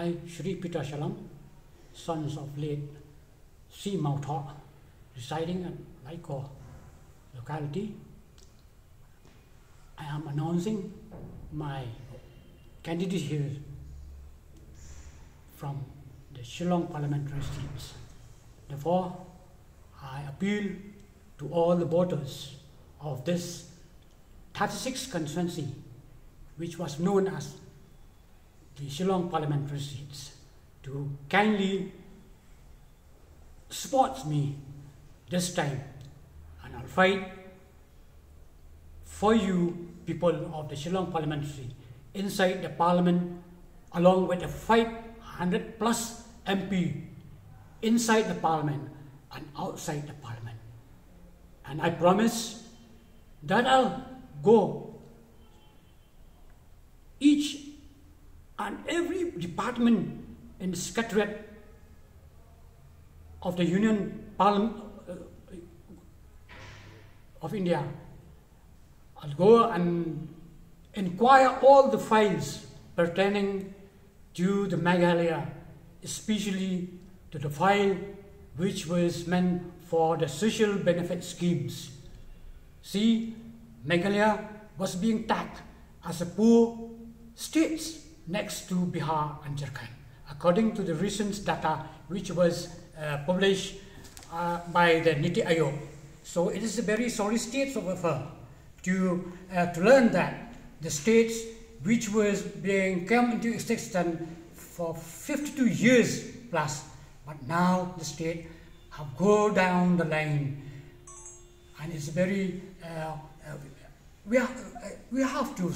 I, Shri Peter Shallam, sons of late C. Mautha, residing at Laitkor locality, I am announcing my candidacy here from the Shillong parliamentary seats. Therefore, I appeal to all the voters of this 36 constituency, which was known as the Shillong parliamentary seats, to kindly support me this time, and I'll fight for you people of the Shillong parliamentary inside the parliament along with the 500 plus MP inside the parliament and outside the parliament. And I promise that I'll go and every department in the secretariat of the Union Parliament uh, of India. I'll go and inquire all the files pertaining to the Meghalaya, especially to the file which was meant for the social benefit schemes. See, Meghalaya was being tagged as a poor state next to Bihar and Jharkhand, according to the recent data which was uh, published uh, by the Niti Aayog. So it is a very sorry state of affair to, uh, to learn that the states which was being come into existence for 52 years plus, but now the state have go down the line and it's very, uh, uh, we, have, uh, we have to